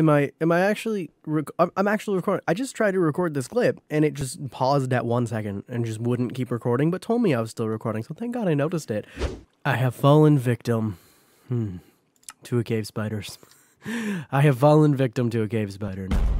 Am I am I actually rec- I'm actually recording. I just tried to record this clip and it just paused at 1 second and just wouldn't keep recording but told me I was still recording. So thank God I noticed it. I have fallen victim hmm, to a cave spiders. I have fallen victim to a cave spider now.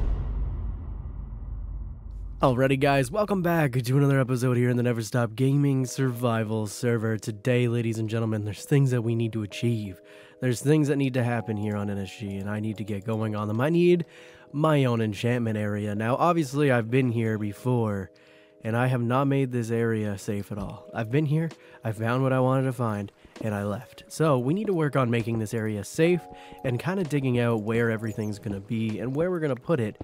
Alrighty, guys, welcome back to another episode here in the Never Stop Gaming Survival server. Today, ladies and gentlemen, there's things that we need to achieve. There's things that need to happen here on NSG, and I need to get going on them. I need my own enchantment area. Now, obviously, I've been here before, and I have not made this area safe at all. I've been here, I found what I wanted to find, and I left. So, we need to work on making this area safe and kind of digging out where everything's going to be and where we're going to put it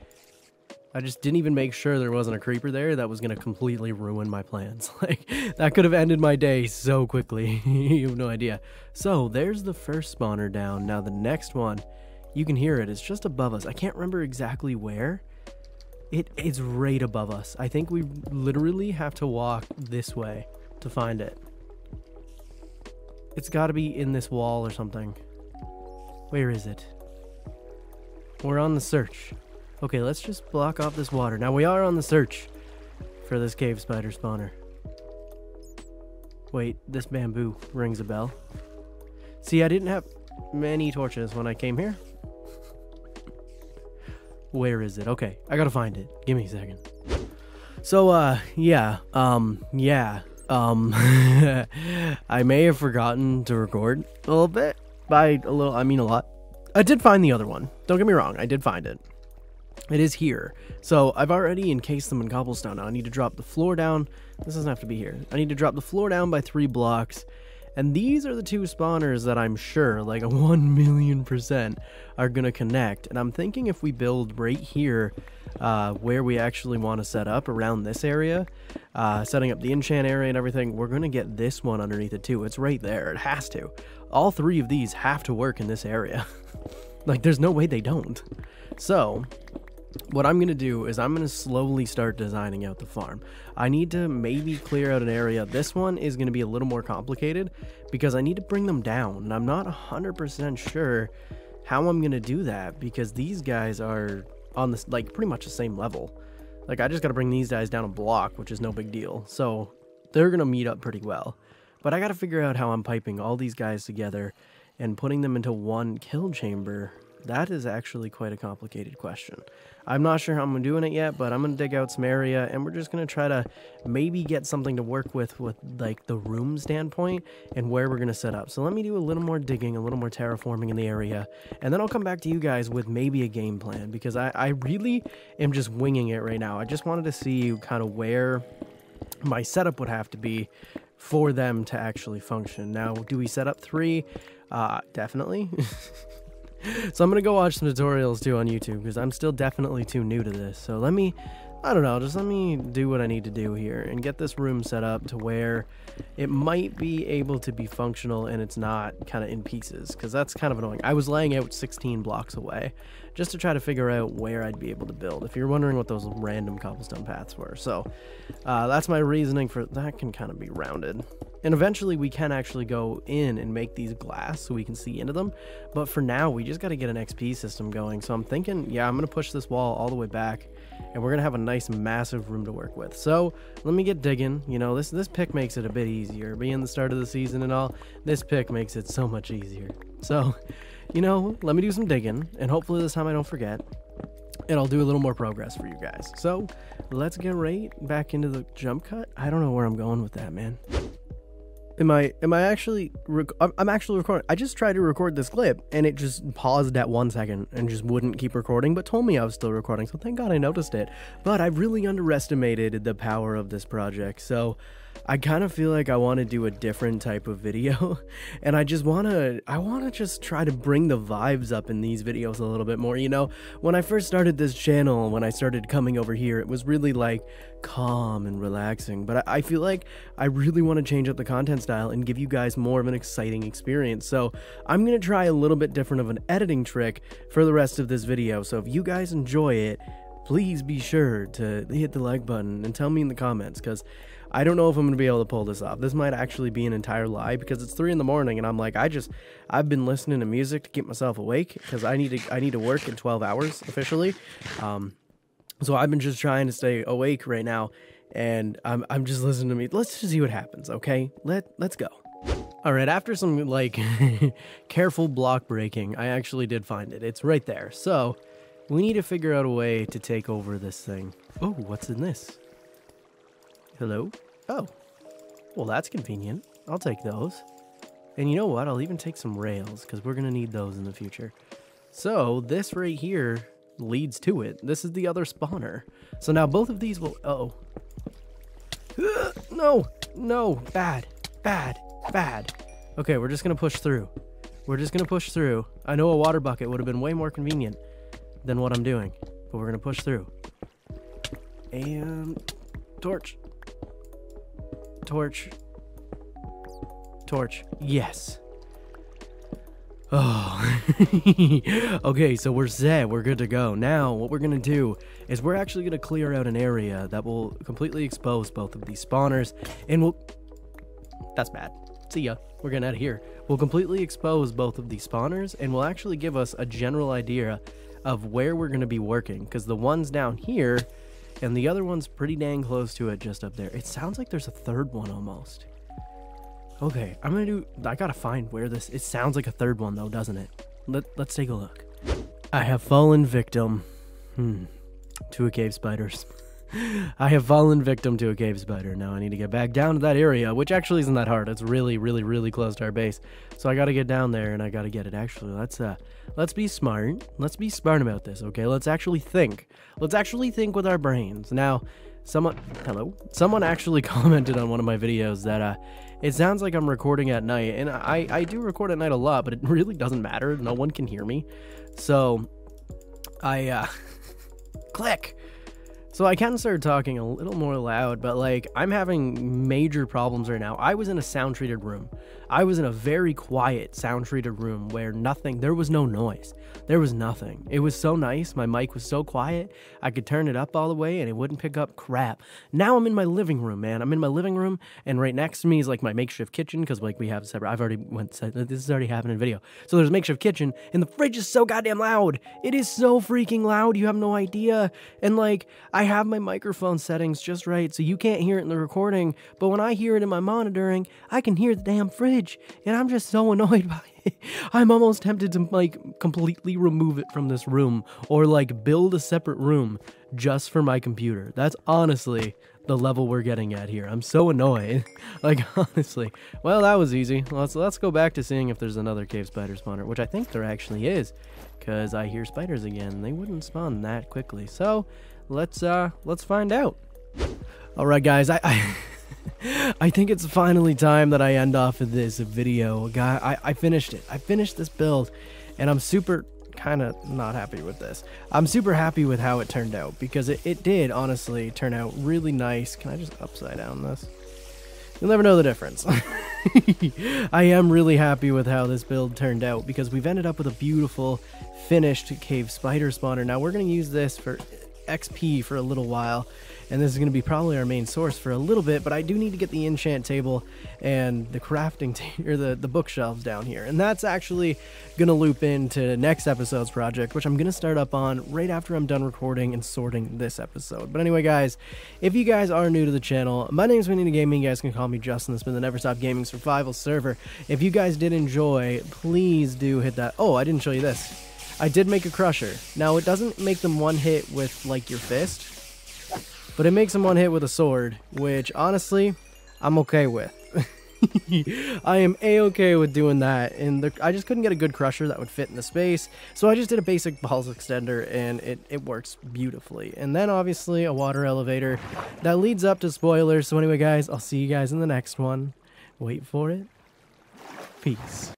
I just didn't even make sure there wasn't a creeper there that was going to completely ruin my plans. Like, that could have ended my day so quickly. you have no idea. So, there's the first spawner down. Now, the next one, you can hear it. It's just above us. I can't remember exactly where. It is right above us. I think we literally have to walk this way to find it. It's got to be in this wall or something. Where is it? We're on the search. Okay, let's just block off this water. Now we are on the search for this cave spider spawner. Wait, this bamboo rings a bell. See, I didn't have many torches when I came here. Where is it? Okay, I gotta find it. Give me a second. So, uh, yeah, um, yeah, um, I may have forgotten to record a little bit. By a little, I mean a lot. I did find the other one. Don't get me wrong, I did find it. It is here. So I've already encased them in cobblestone. Now I need to drop the floor down. This doesn't have to be here. I need to drop the floor down by three blocks. And these are the two spawners that I'm sure, like a 1 million percent, are going to connect. And I'm thinking if we build right here, uh, where we actually want to set up around this area, uh, setting up the enchant area and everything, we're going to get this one underneath it too. It's right there. It has to. All three of these have to work in this area. like, there's no way they don't. So, what I'm going to do is I'm going to slowly start designing out the farm. I need to maybe clear out an area. This one is going to be a little more complicated because I need to bring them down. And I'm not 100% sure how I'm going to do that because these guys are on this, like, pretty much the same level. Like, I just got to bring these guys down a block, which is no big deal. So, they're going to meet up pretty well. But I got to figure out how I'm piping all these guys together and putting them into one kill chamber that is actually quite a complicated question. I'm not sure how I'm doing it yet, but I'm going to dig out some area and we're just going to try to maybe get something to work with with like the room standpoint and where we're going to set up. So let me do a little more digging, a little more terraforming in the area, and then I'll come back to you guys with maybe a game plan because I, I really am just winging it right now. I just wanted to see kind of where my setup would have to be for them to actually function. Now, do we set up three? Uh, definitely. so I'm gonna go watch some tutorials too on YouTube because I'm still definitely too new to this. So let me, I don't know, just let me do what I need to do here and get this room set up to where it might be able to be functional and it's not kind of in pieces because that's kind of annoying. I was laying out 16 blocks away just to try to figure out where I'd be able to build. If you're wondering what those random cobblestone paths were, so uh, that's my reasoning for that. Can kind of be rounded. And eventually we can actually go in and make these glass so we can see into them. But for now, we just got to get an XP system going. So I'm thinking, yeah, I'm to push this wall all the way back and we're to have a nice massive room to work with. So let me get digging. You know, this, this pick makes it a bit easier. Being the start of the season and all, this pick makes it so much easier. So, you know, let me do some digging and hopefully this time I don't forget and I'll do a little more progress for you guys. So let's get right back into the jump cut. I don't know where I'm going with that, man. Am I am I actually I'm actually recording. I just tried to record this clip and it just paused at 1 second and just wouldn't keep recording but told me I was still recording. So thank God I noticed it. But I really underestimated the power of this project. So I kind of feel like I want to do a different type of video and I just want to I want to just try to bring the vibes up in these videos a little bit more. You know, when I first started this channel, when I started coming over here, it was really like calm and relaxing, but I, I feel like I really want to change up the content style and give you guys more of an exciting experience. So, I'm going to try a little bit different of an editing trick for the rest of this video. So, if you guys enjoy it, please be sure to hit the like button and tell me in the comments because I don't know if I'm gonna be able to pull this off. This might actually be an entire lie because it's three in the morning and I'm like, I just, I've been listening to music to keep myself awake because I need to, I need to work in 12 hours officially. Um, so I've been just trying to stay awake right now, and I'm, I'm just listening to me. Let's just see what happens, okay? Let, let's go. All right, after some like careful block breaking, I actually did find it. It's right there. So we need to figure out a way to take over this thing. Oh, what's in this? Hello? Oh. Well, that's convenient. I'll take those. And you know what? I'll even take some rails because we're going to need those in the future. So this right here leads to it. This is the other spawner. So now both of these will... Uh oh. No! No! Bad. Bad. Bad. Okay, we're just going to push through. We're just going to push through. I know a water bucket would have been way more convenient than what I'm doing. But we're going to push through. And... Torch. Torch. Torch. Yes. Oh. okay, so we're set. We're good to go. Now, what we're going to do is we're actually going to clear out an area that will completely expose both of these spawners. And we'll... That's bad. See ya. We're getting out of here. We'll completely expose both of these spawners and will actually give us a general idea of where we're going to be working. Because the ones down here and the other one's pretty dang close to it just up there. It sounds like there's a third one almost. Okay, I'm gonna do, I gotta find where this, it sounds like a third one though, doesn't it? Let, let's take a look. I have fallen victim, hmm, to a cave spiders. I have fallen victim to a cave spider. Now I need to get back down to that area, which actually isn't that hard. It's really, really, really close to our base. So I gotta get down there and I gotta get it. Actually, let's uh let's be smart. Let's be smart about this, okay? Let's actually think. Let's actually think with our brains. Now, someone hello. Someone actually commented on one of my videos that uh it sounds like I'm recording at night, and I, I do record at night a lot, but it really doesn't matter. No one can hear me. So I uh click. So I can start talking a little more loud, but like I'm having major problems right now. I was in a sound treated room. I was in a very quiet sound treated room where nothing, there was no noise. There was nothing. It was so nice. My mic was so quiet. I could turn it up all the way and it wouldn't pick up crap. Now I'm in my living room, man. I'm in my living room and right next to me is like my makeshift kitchen because like we have separate. I've already went. This has already happened in video. So there's a makeshift kitchen and the fridge is so goddamn loud. It is so freaking loud. You have no idea. And like I have my microphone settings just right so you can't hear it in the recording, but when I hear it in my monitoring, I can hear the damn fridge and I'm just so annoyed by it. I'm almost tempted to like completely remove it from this room or like build a separate room just for my computer. That's honestly the level we're getting at here. I'm so annoyed. like honestly. Well, that was easy. Let's let's go back to seeing if there's another cave spider spawner, which I think there actually is cuz I hear spiders again. They wouldn't spawn that quickly. So, let's uh let's find out. All right, guys. I, I I think it's finally time that I end off of this video. Guy, I, I finished it. I finished this build, and I'm super kind of not happy with this. I'm super happy with how it turned out because it, it did honestly turn out really nice. Can I just upside down this? You'll never know the difference. I am really happy with how this build turned out because we've ended up with a beautiful finished cave spider spawner. Now we're going to use this for XP for a little while and this is going to be probably our main source for a little bit, but I do need to get the enchant table and the crafting or the, the bookshelves down here. And that's actually going to loop into next episode's project, which I'm going to start up on right after I'm done recording and sorting this episode. But anyway, guys, if you guys are new to the channel, my name is Winnie Gaming. You guys can call me Justin. This has been the Never Stop Gaming Survival server. If you guys did enjoy, please do hit that. Oh, I didn't show you this. I did make a crusher. Now, it doesn't make them one hit with, like, your fist but it makes them one hit with a sword, which honestly, I'm okay with. I am a-okay with doing that, and the, I just couldn't get a good crusher that would fit in the space, so I just did a basic balls extender, and it, it works beautifully. And then obviously a water elevator that leads up to spoilers, so anyway guys, I'll see you guys in the next one. Wait for it. Peace.